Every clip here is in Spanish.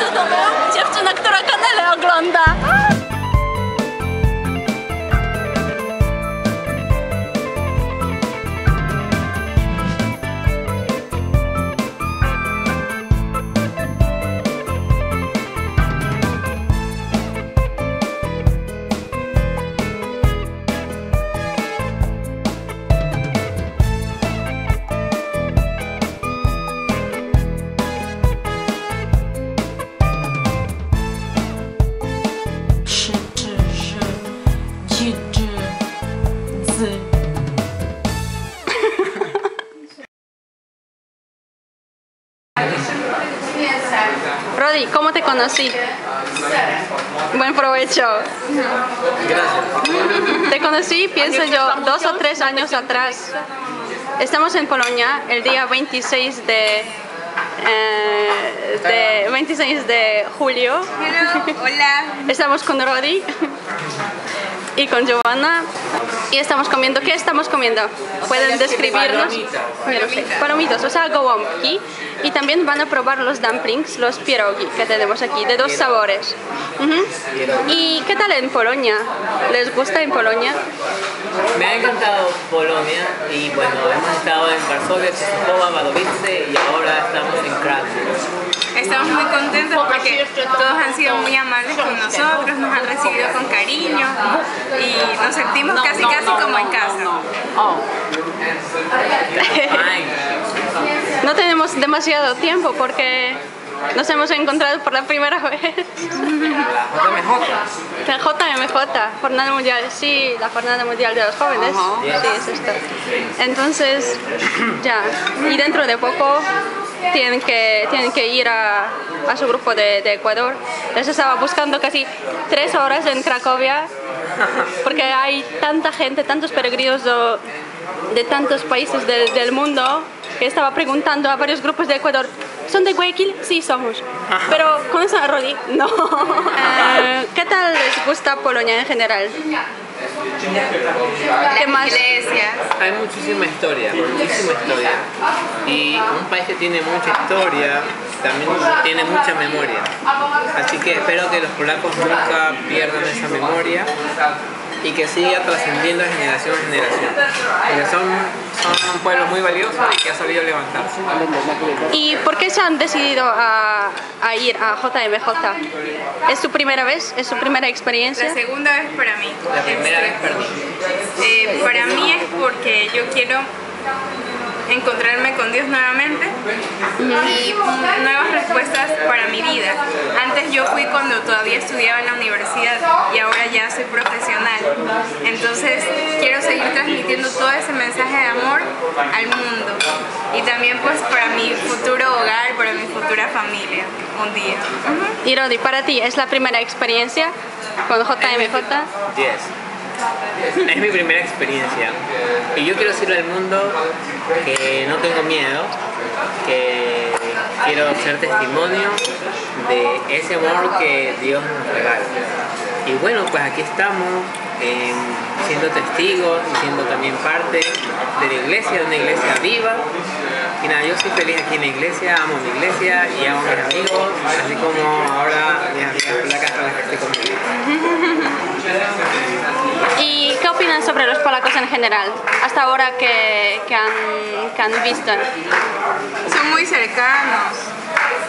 do domu dziewczyna, która kanele ogląda. Rodi, ¿cómo te conocí? Buen provecho. Gracias. Te conocí, pienso yo, dos o tres años atrás. Estamos en Polonia el día 26 de, eh, de 26 de julio. Hola. Estamos con Rodi y con Giovanna y estamos comiendo. ¿Qué estamos comiendo? ¿Pueden describirnos? Palomitas, o sea, gołąbki. Y también van a probar los dumplings, los pierogi que tenemos aquí, de dos sabores. Ujú. ¿Y qué tal en Polonia? ¿Les gusta en Polonia? Me ha encantado Polonia y bueno, hemos estado en Varsovia, Częstochowa, Wadowice y ahora estamos en Kraków. Estamos muy contentos porque todos han sido muy amables con nosotros, nos han recibido con cariño y nos sentimos casi casi como en casa. Ay, No tenemos demasiado tiempo porque nos hemos encontrado por la primera vez. JMJ. JMJ, Jornada Mundial, sí, la Jornada Mundial de los Jóvenes. Sí, es esto. Entonces, ya, y dentro de poco tienen que, tienen que ir a, a su grupo de, de Ecuador. Les estaba buscando casi tres horas en Cracovia porque hay tanta gente, tantos peregrinos de, de tantos países del- del mundo que estaba preguntando a varios grupos de Ecuador. ¿Son de Guayaquil? Sí, somos. Pero ¿conocen a Rodi? No. Eh, ¿Qué tal les gusta Polonia en general? ¿Qué más? Iglesias. Hay muchísima historia, muchísima historia. Y un país que tiene mucha historia también tiene mucha memoria. Así que espero que los polacos nunca pierdan esa memoria y que siga trascendiendo de generación en generación. Porque son, son un pueblo muy valioso y que ha sabido levantarse. ¿Y por qué se han decidido a, a ir a JMJ? ¿Es su primera vez? ¿Es su primera experiencia? La segunda vez para mí. La primera vez Este, perdí. eh, para mí es porque yo quiero encontrarme con Dios nuevamente y nuevas respuestas para mi vida. Antes yo fui cuando todavía estudiaba en la universidad y ahora ya soy profesional. Entonces quiero seguir transmitiendo todo ese mensaje de amor al mundo y también pues para mi futuro hogar, para mi futura familia un día. Y Rodi, para ti, ¿es la primera experiencia con JMJ? Yes. Es mi primera experiencia. Y yo quiero decirle al mundo que no tengo miedo, que quiero ser testimonio de ese amor que Dios nos regala. Y bueno, pues aquí estamos eh, siendo testigos y siendo también parte de la iglesia, de una iglesia viva. Y nada, yo soy feliz aquí en la iglesia, amo mi iglesia y amo a mis amigos, así como ahora mis amigas polacas con las que estoy conviviendo. ¿Y qué opinan sobre los polacos en general? Hasta ahora que, que, han, que han visto. Son muy cercanos,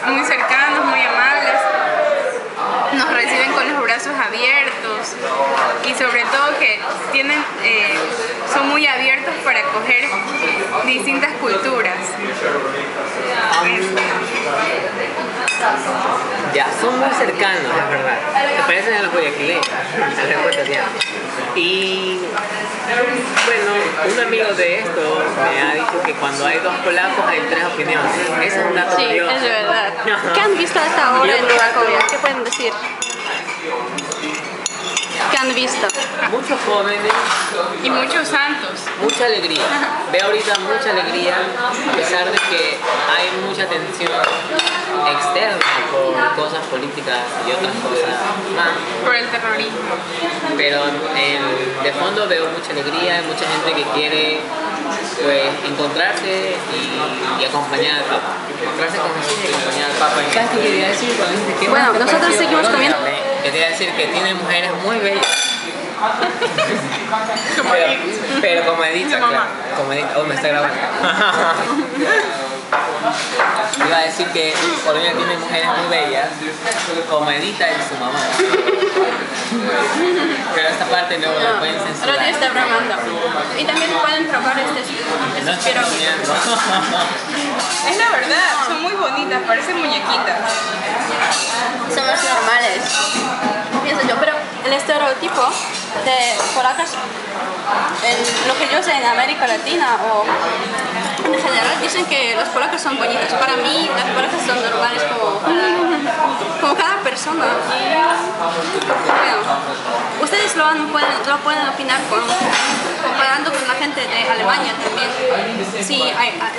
muy cercanos, muy amables. Nos reciben con los brazos abiertos y sobre todo que tienen, eh, son muy abiertos para acoger distintas culturas. Ya, son muy cercanos, es verdad. Se parecen a los guayaquileños. Y bueno, un amigo de esto me ha dicho que cuando hay dos polacos hay tres opiniones. Eso es un dato Sí, curioso. es verdad. ¿Qué han visto hasta ahora en Cracovia? ¿Qué pueden decir? ¿Qué han visto? Muchos jóvenes, Y muchos santos. mucha alegría. Veo ahorita mucha alegría, a pesar de que hay mucha tensión externa por cosas políticas y otras cosas más. por el terrorismo. pero en- de fondo veo mucha alegría, mucha gente que quiere pues encontrarse y, y acompañar al Papa. Encontrarse con Jesús y acompañar al Papa. ¿Sabes qué quería decir? Bueno, nosotros seguimos comiendo. Quería decir que tiene mujeres muy bellas. pero, pero como edita, claro. Como edita, oh, me está grabando. Iba a decir que Colombia tiene mujeres muy bellas, como Edita y su mamá. Pero esta parte no la pueden censurar. Rodri está bromando. Y también pueden probar este No estoy. Es la verdad, son muy bonitas, parecen muñequitas. Somos normales, pienso yo, pero el estereotipo de polacas, lo que yo sé en América Latina o en general, dicen que las polacas son bonitas. Para mí, las polacas son normales como como cada persona. Ustedes lo, han- pueden, lo pueden opinar con, comparando con la gente de Alemania también. Sí,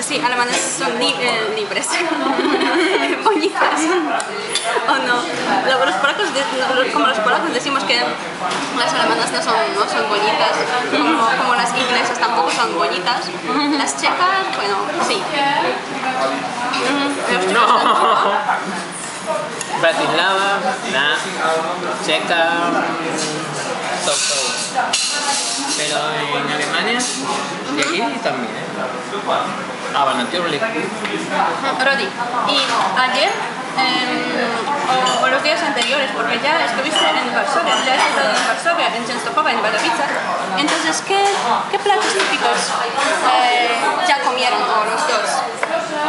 sí alemanes son eh, libres, bonitas. ¿O no? Lo- Los polacos, como los polacos decimos que las alemanas no son, no son bonitas, como, como las inglesas tampoco son bonitas. Las checas, bueno, sí. Checos tampoco. Bratislava, na, checa, so, so. Pero en Alemania, y aquí también. ¿eh? Ah, bueno. Rodi, y ayer o, los días anteriores, porque ya estuviste en Varsovia, ya has estado en Varsovia, en Częstochowa, en Wadowice, entonces, ¿qué, qué platos típicos eh, ya comieron o los dos?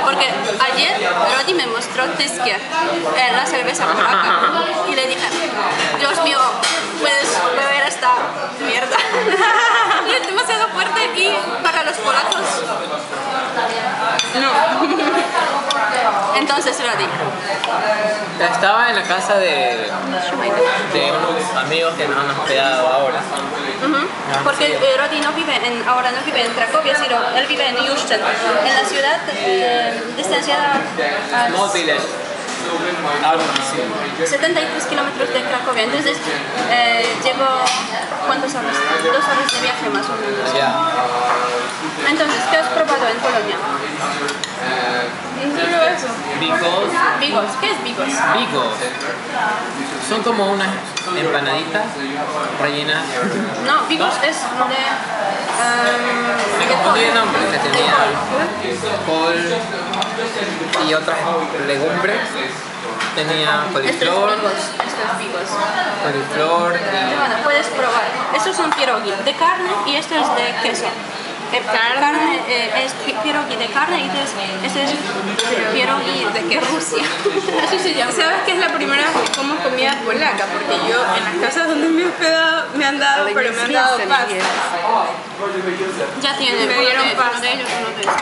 Porque ayer Rodi me mostró Tyskie, eh, la cerveza polaca, y le dije, Dios mío, puedes beber esta mierda. es demasiado fuerte y para los polacos entonces, Rodi, Estaba en la casa de, de unos amigos que nos han hospedado ahora. Ujú. porque eh, Rodi no vive en, ahora no vive en Cracovia, sino él vive en Juszczyn, en la ciudad eh, distanciada a Small village. Algo así. 73 kilómetros de Cracovia. Entonces, eh, llevo, ¿cuántas horas? Dos horas de viaje más o menos. Ya. Entonces, ¿qué has probado en eso. Bigos. Bigos, ¿qué es Bigos? Bigos. Son como unas empanaditas rellenas. No, Bigos es de... em, Me de confundí el nombre que tenía. col. Y otras legumbres. Tenía coliflor, Bigos, esto es Bigos. coliflor y Bueno, puedes probar. Estos son pierogi de carne y esto es de queso. Eh, carne eh, es pi- pierogi de carne y este es, este es pierogi de que Rusia. Así se llama. ¿Sabes que es la primera vez que como comida polaca? Porque yo en las casas donde me he hospedado me han dado, pero me han dado pasta. Ya tiene Me dieron pasta. uno de ellos, uno de estos.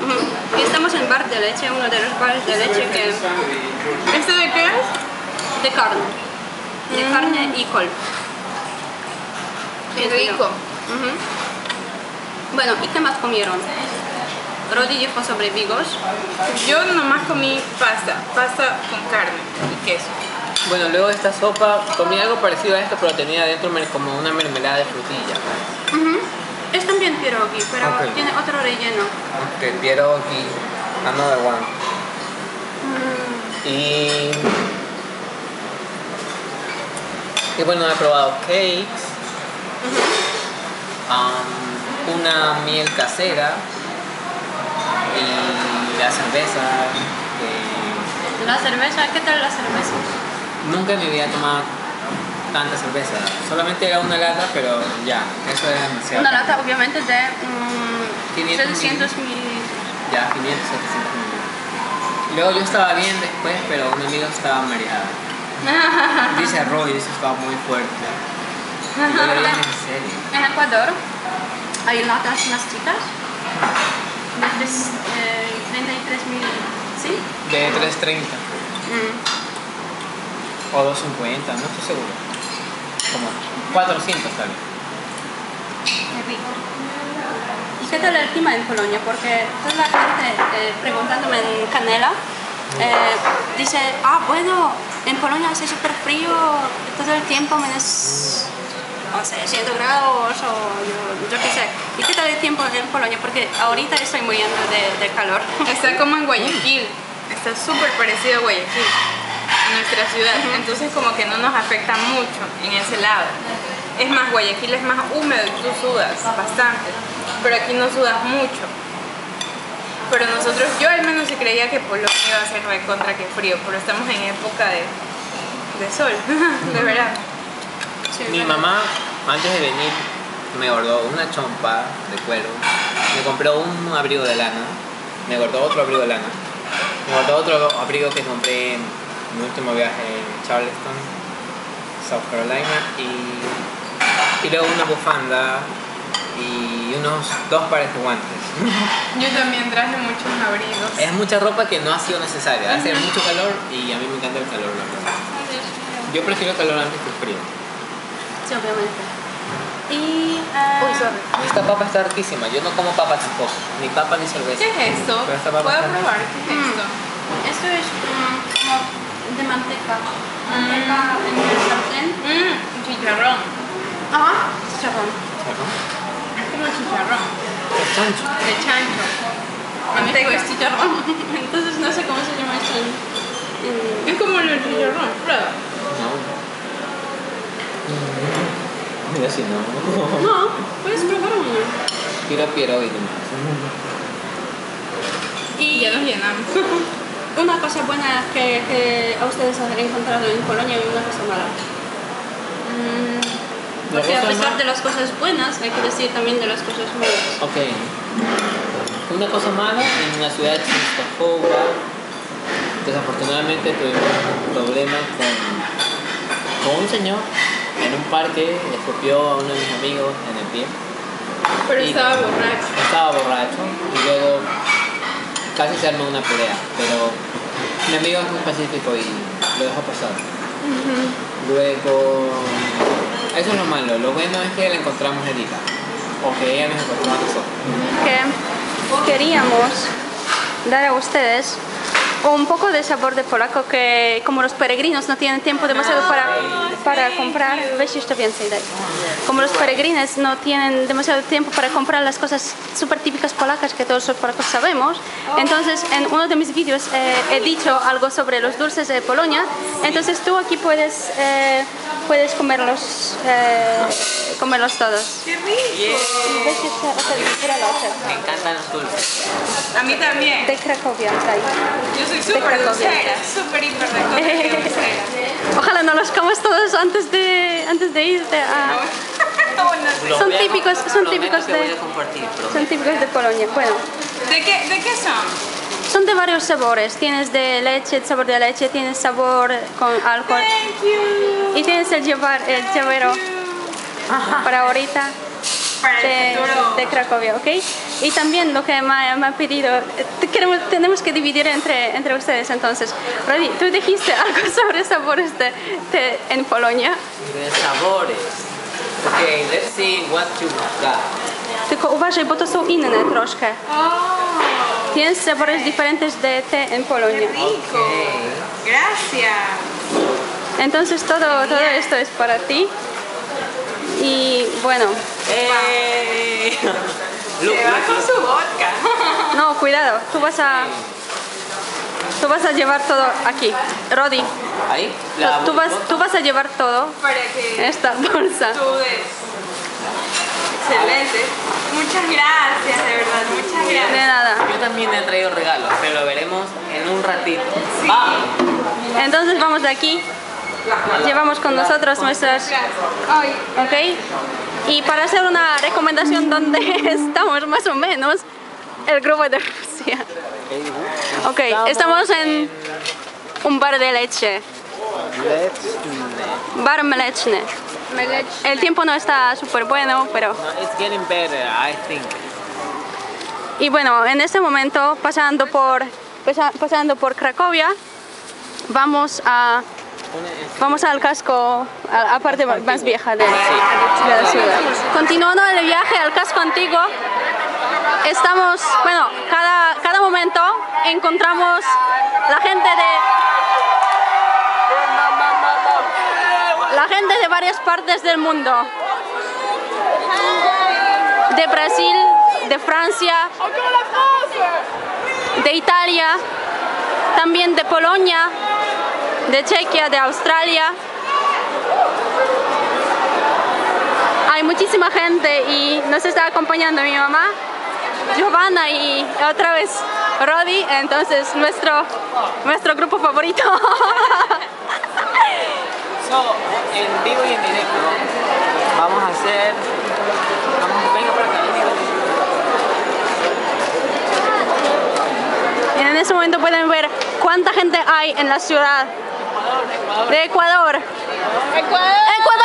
Ujú. Y estamos en bar de leche, uno de los bares de leche que ¿Esto de qué es? de carne. De carne y col. Qué rico. Ujú. Bueno, ¿y qué más comieron? Rodi dijo sobre Bigos. Yo nomás comí pasta, pasta con carne y queso. Bueno, luego de esta sopa comí algo parecido a esto, pero tenía dentro como una mermelada de frutilla. Ujú. Es también pierogi, pero Ok. tiene otro relleno. Que quiero aquí, another one. Y, y bueno, he probado cakes, um, una miel casera y la cerveza. que La cerveza, ¿qué tal la cerveza? nunca me había tomado tanta cerveza. Solamente era una lata, pero ya, eso es demasiado. Una lata obviamente de mm, 500 700 mililitros. Ya, 500, 700 mililitros. Luego yo estaba bien después, pero un amigo estaba mareado. Dice Roy, eso estaba muy fuerte. Y yo le dije, en serio. En Ecuador hay latas más chicas de eh, 33 mil, ¿sí? De 330 Mm. o 250, no estoy seguro. Como 400 tal vez. Qué rico. ¿Y qué tal el clima en Polonia? Porque toda la gente eh, preguntándome en Canela eh, dice, ah, bueno, en Polonia hace súper frío todo el tiempo, menos 11, 100 grados o yo, yo qué sé. ¿Y qué tal el tiempo en Polonia? Porque ahorita estoy muriendo de, de calor. Está como en Guayaquil, está súper parecido a Guayaquil, a nuestra ciudad, entonces como que no nos afecta mucho en ese lado. Es más, Guayaquil es más húmedo y tú sudas bastante, pero aquí no sudas mucho. Pero nosotros, yo al menos se creía que Polonia iba a ser recontra que frío, pero estamos en época de, de sol, de verano. Mi mamá, antes de venir, me guardó una chompa de cuero, me compró un abrigo de lana, me guardó otro abrigo de lana, me guardó otro abrigo que compré en mi último viaje en Charleston, South Carolina, y, y luego una bufanda y unos dos pares de guantes. Yo también traje muchos abrigos. Es mucha ropa que no ha sido necesaria, hace mucho calor y a mí me encanta el calor, la verdad. Yo prefiero el calor antes que el frío. Sí, obviamente. Y... Uy, sorry. Esta papa está riquísima, yo no como papa tampoco, ni papa ni cerveza. ¿Qué es esto? Pero esta ¿Puedo papa probar? ¿Qué es esto? Esto es mm, como de manteca. Manteca en el sartén. Chicharrón. Ajá. Chicharrón. Es como chicharrón. Es chancho. De chancho. Manteca es chicharrón. Entonces no sé cómo se llama esto Es como el chicharrón. Prueba. No. Mira si no. No, puedes probar uno. Quiero piero y demás. Y Ya nos llenamos. una cosa buena que, que a ustedes han encontrado en Polonia y una cosa mala. Mm, Porque a pesar de las cosas buenas, hay que decir también de las cosas malas. Ok. Una cosa mala en la ciudad de Częstochowa. Desafortunadamente tuvimos problemas con, con un señor en un parque, le escupió a uno de mis amigos en el pie. Pero Y- estaba borracho. Estaba borracho y luego casi se armó una pelea, pero mi amigo es muy pacífico y lo dejó pasar. Luego, eso es lo malo, lo bueno es que la encontramos herida, o que ella nos encontró a nosotros. que queríamos dar a ustedes un poco de sabor de polaco que como los peregrinos no tienen tiempo demasiado para, para comprar. Como los peregrinos no tienen demasiado tiempo para comprar las cosas súper típicas polacas que todos los polacos sabemos, entonces en uno de mis vídeos eh, he dicho algo sobre los dulces de Polonia, entonces tú aquí puedes, eh, puedes comerlos, eh, comerlos todos. ¡Qué rico! Braloczek. Me encantan los dulces. A mí también. De Cracovia, daj. Yo soy súper dulcera, súper hiper. Ojalá no los comas todos antes de, antes de irte a... Son típicos- son típicos de- Son típicos de Polonia. Bueno, ¿De qué, ¿De qué son? son de varios sabores. Tienes de leche, el sabor de leche, tienes sabor con alcohol Thank you. y tienes el, llevar, el llavero para ahorita Para de, de Cracovia, ¿ok? Y también lo que me, ha- me ha pedido, queremos, tenemos que dividir entre, entre ustedes entonces. Rodi, tú dijiste algo sobre sabores de, de- en Polonia. De sabores. Ok, let's see what you got. Tylko uważaj, bo to są inne troszkę. Oh, Tienes sabores diferentes de té en Polonia. rico. Ok. Gracias. Entonces todo, todo esto es para ti. Y bueno, ¡Eh! Se va look, con su vodka. no, cuidado, tú vas a, tú vas a llevar todo aquí. Rodi, Ahí, la tú vas, tú vas a llevar todo Para que esta bolsa. tú. Excelente. Muchas gracias, de verdad. Muchas De gracias. nada. Yo también he traído regalos, pero lo veremos en un ratito. Sí. Ah, Entonces vamos de aquí. Llevamos con nosotros nuestras ¿ok? Y para hacer una recomendación donde estamos más o menos, el grupo de Rusia. Ok, estamos en un bar de leche, bar mleczny. El tiempo no está súper bueno, pero... Y bueno, en este momento, pasando por, pasa- pasando por Cracovia, vamos a... Vamos al casco, a la parte más vieja de, de la ciudad. Continuando el viaje al casco antiguo, estamos, bueno, cada, cada momento encontramos la gente de la gente de varias partes del mundo. de Brasil, de Francia, de Italia, también de Polonia, de Chequia, de Australia. Hay muchísima gente y nos está acompañando mi mamá, Giovanna y otra vez Rodi, entonces nuestro, nuestro grupo favorito. en vivo y en directo vamos a hacer... Vamos, venga para acá, En ese momento pueden ver cuánta gente hay en la ciudad de Ecuador. Ecuador. ¡Ecuador!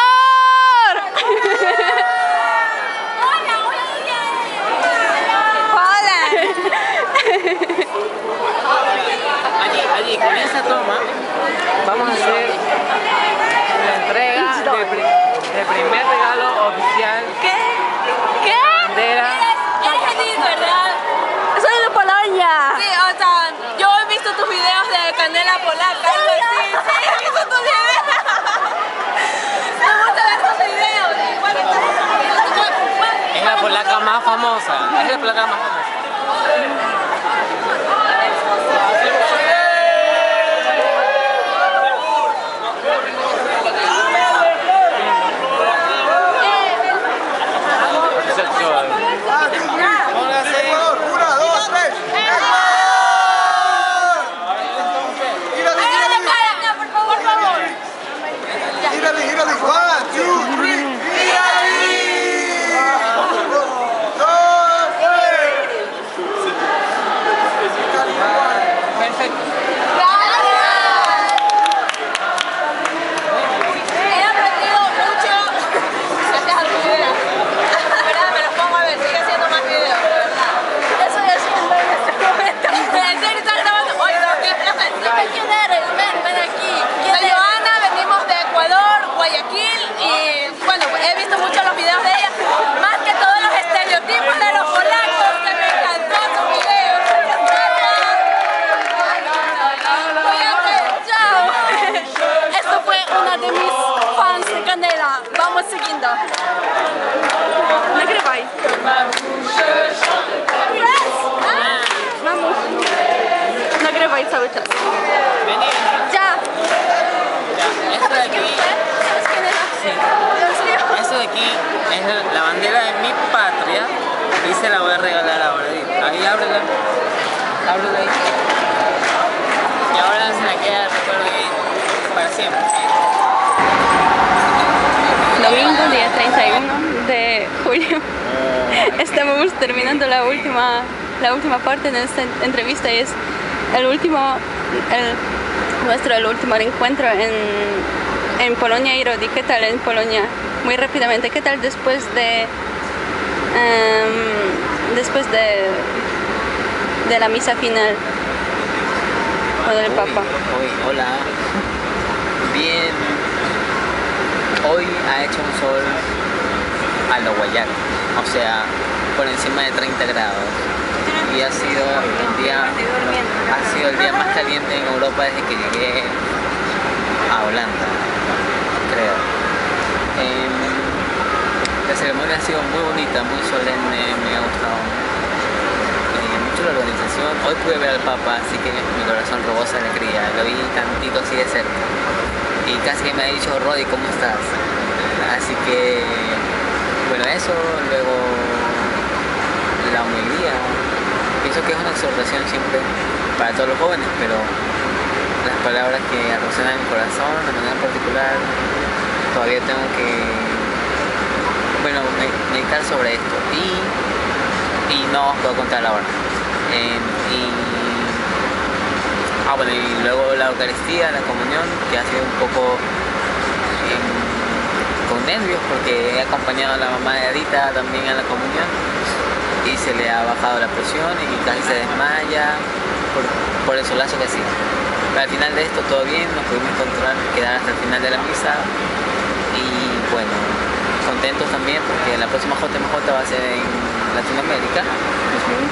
Allí, allí, con esa toma vamos a hacer la entrega de, pri- de primer regalo oficial famosa. Es la polaca más. Czas. Vení. Ya. Esto de aquí, ¿Sabes quién era? Dios mío. esto de aquí es la- la bandera de mi patria y se la voy a regalar ahora. Ahí ábrela. Ábrela ahí. Y ahora se la queda el recuerdo ahí para siempre. Domingo, día 31 de julio. Estamos terminando la última, la última parte de esta entrevista y es el último, el, nuestro el último encuentro en, en Polonia y Rodi. ¿Qué tal en Polonia? Muy rápidamente, ¿qué tal después de em, después de, de la misa final con el Papa? Hoy, hola. Bien. Hoy ha hecho un sol a lo guayaco, o sea, por encima de 30 grados. Y ha sido el día, ha sido el día más caliente en Europa desde que llegué a Holanda, creo. Em, la ceremonia ha sido muy bonita, muy solemne, me ha gustado eh, mucho la organización. Hoy pude ver al Papa, así que mi corazón rebosa de alegría. Lo vi tantito así de cerca. Y casi que me ha dicho, Rodi, ¿cómo estás? Así que, bueno, eso, luego la homilía. Pienso que es una exhortación siempre para todos los jóvenes, pero las palabras que en mi corazón, de manera particular, todavía tengo que, bueno, me- meditar sobre esto. Y y no os puedo contar ahora. Eh, y, ah, y luego la Eucaristía, la comunión, que ha sido un poco em, con nervios porque he acompañado a la mamá de Adita también a la comunión y se le ha bajado la presión y casi se desmaya por, por el solazo que hacía. Pero al final de esto todo bien, nos pudimos encontrar, quedar hasta el final de la misa y bueno, contentos también porque la próxima JMJ va a ser en Latinoamérica.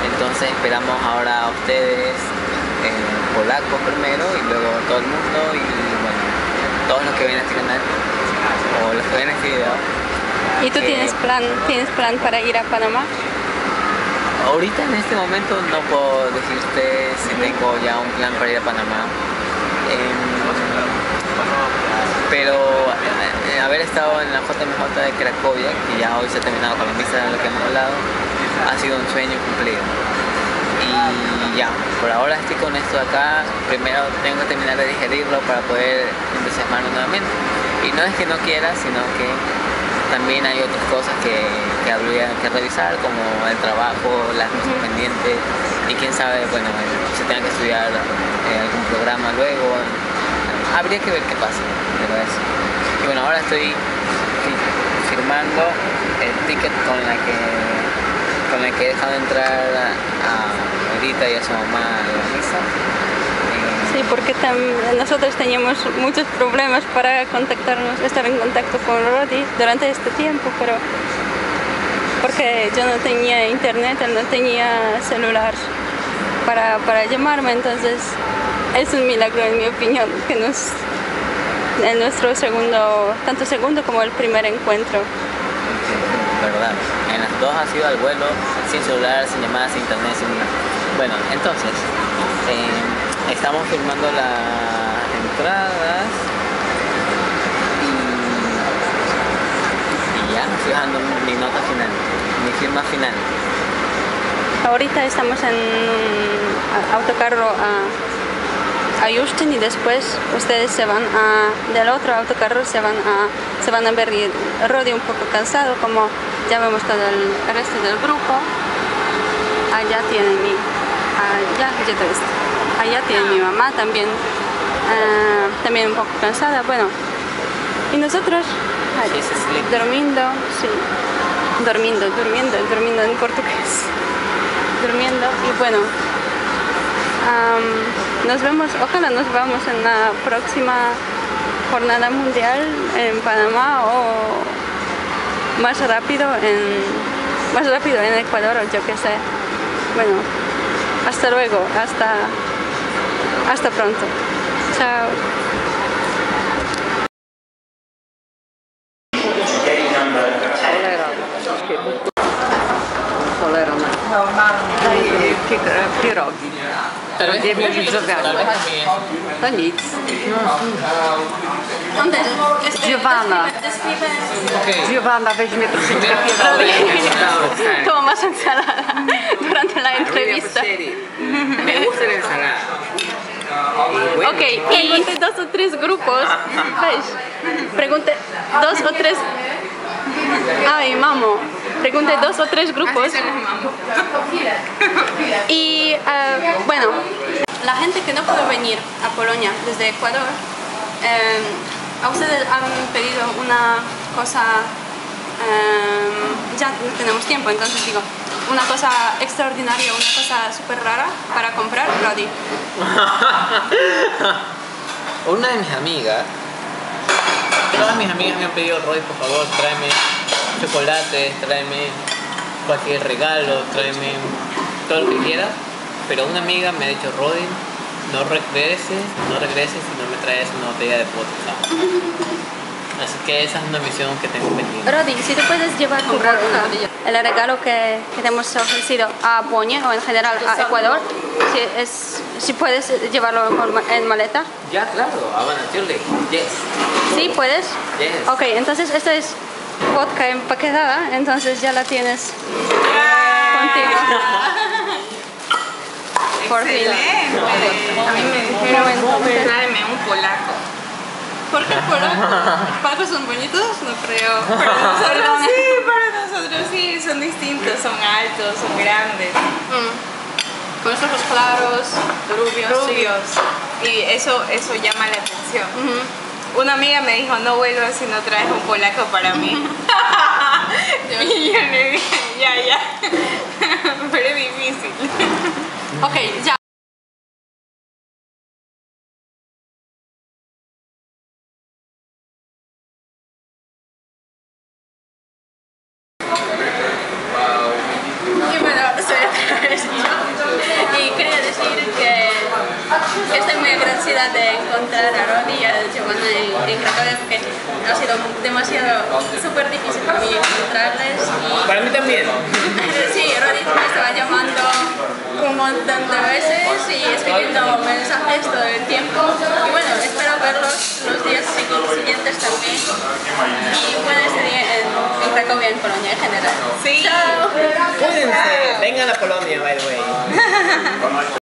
Entonces esperamos ahora a ustedes, eh, polacos primero y luego todo el mundo y bueno, todos los que ven este canal o los que ven este video ¿Y tú que tienes plan, tienes plan para ir a Panamá? Ahorita en este momento no puedo decirte si tengo ya un plan para ir a Panamá. Em, pero eh, haber estado en la JMJ de Cracovia, que ya hoy se ha terminado con la misa de lo que hemos hablado, ha sido un sueño cumplido. Y ya, por ahora estoy con esto acá. Primero tengo que terminar de digerirlo para poder entusiasmarme nuevamente. Y no es que no quiera, sino que también hay otras cosas que, que habría que revisar, como el trabajo, las cosas pendientes, y quién sabe, bueno, si tenga que estudiar eh, algún programa luego. Habría que ver qué pasa, pero eso. Y bueno, ahora estoy fi- firmando el ticket con la que con la que he dejado entrar a, a Edita y a su mamá a la misa. Sí, porque nosotros teníamos muchos problemas para contactarnos, estar en contacto con Rodi durante este tiempo, pero porque yo no tenía internet, él no tenía celular para, para llamarme, entonces es un milagro en mi opinión que nos en nuestro segundo, tanto segundo como el primer encuentro. verdad. En las dos ha sido al vuelo, sin celular, sin llamadas, sin internet, sin nada. Bueno, entonces, eh, estamos firmando las entradas y, y ya, estoy dejando mi nota final, mi firma final. Ahorita estamos en un autocarro a, a Houston y después ustedes se van a, del otro autocarro se van a, se van a ver y Rodi un poco cansado, como ya vemos todo el resto del grupo. Allá tiene mi, allá, te ves. Allá tiene mi mamá también, ah, también un poco cansada, bueno. Y nosotros ay, She's asleep. durmiendo, sí, durmiendo, durmiendo, durmiendo en portugués durmiendo y bueno nos vemos ojalá nos vamos en la próxima jornada mundial en Panamá o más rápido en más rápido en Ecuador o yo qué sé bueno hasta luego hasta hasta pronto. Chao. Cholera, Widzowiami. To nic. Giovanna. Giovanna weźmie troszeczkę pierogi. Como más ensalada durante la entrevista. Me gusta la ensalada. Ok, pregunte dos o tres grupos. ¿Veis? Pregunte dos o tres. Ay, mamo. Pregunte dos o tres grupos. Y ah, bueno, la gente que no pudo venir a Polonia desde Ecuador, eh, a ustedes han pedido una cosa, eh, ya no tenemos tiempo, entonces digo, una cosa extraordinaria, una cosa súper rara para comprar, Rodi. Una de mis amigas, todas mis amigas me han pedido, Roy, por favor, tráeme chocolates, tráeme cualquier regalo, tráeme todo lo que quieras. Pero una amiga me ha dicho, Roy, no regreses, no regreses si no me traes una botella de vodka. Así que esa es una misión que tengo pendiente. Rodi, si tú puedes llevar tu vodka, el regalo que, que te hemos ofrecido a Poña o en general a Ecuador, si, es, si puedes llevarlo en maleta. Ya, claro, surely. Yes. Sí, puedes. Yes. Ok, entonces esta es vodka empaquetada, entonces ya la tienes contigo. Por fin. Excelente. A mí me Un dijeron, momento. tráeme un polaco. ¿Por qué polacos? ¿Polacos son bonitos? No creo. Para nosotros sí, para nosotros sí, son distintos, son altos, son grandes, Mm. Con los ojos claros, rubios. sí. rubios. Y eso, eso llama la atención. Ujú. Una amiga me dijo, no vuelvas si no traes un polaco para mí. y yo le dije, ya, ya. Pero es difícil. Ok, ya. Ha sido demasiado súper difícil para mí encontrarles. Y, Para mí también. sí, Rodit me estaba llamando un montón de veces y escribiendo mensajes todo el tiempo. Y bueno, espero verlos los días sigui- siguientes también. Y bueno, este día en, en Cracovia, en Polonia en general. Sí. Chao. Cuídense. Vengan a Polonia, by the way.